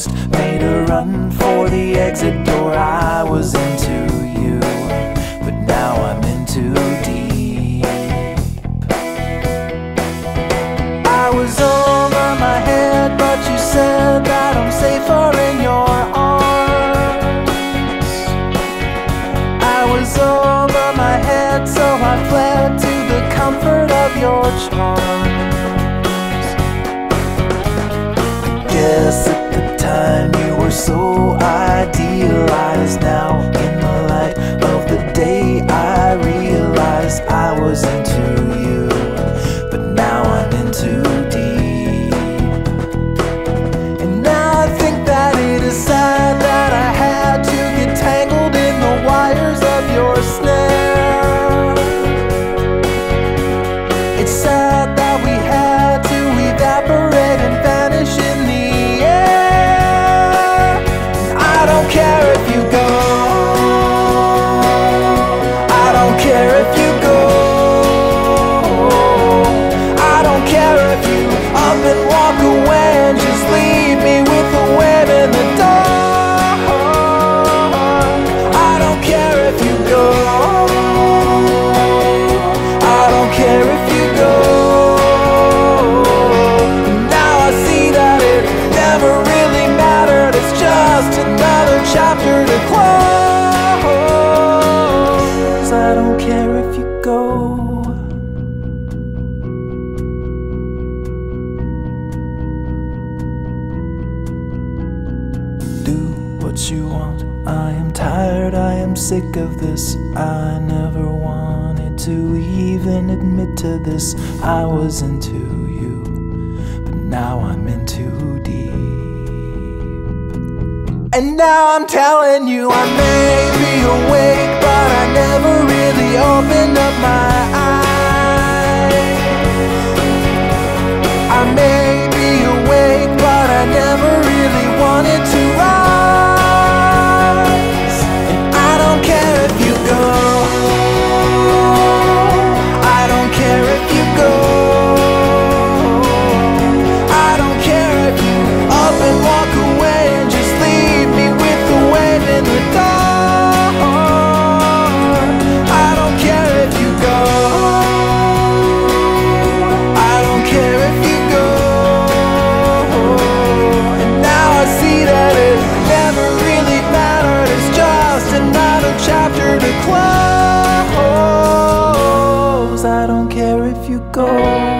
just made a run for the exit door. I was into you, but now I'm in too deep. I was over my head, but you said that I'm safer in your arms. I was over my head, so I fled to the comfort of your charms. Guess Now, in the light of the day, I realized I was into you, but now I'm in too deep. And now I think that it is sad that I had to get tangled in the wires of your snare. It's sad care if you go. do what you want. I am tired, I am sick of this. I never wanted to even admit to this. I was into you, but now I'm in too deep. And now I'm telling you, I may be awake, to